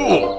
Ooh.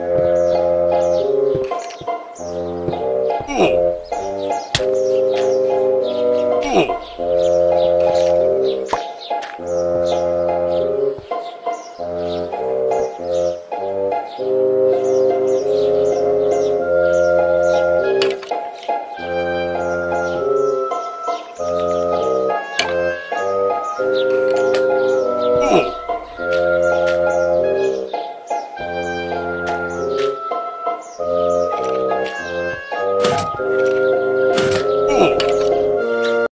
Hmm.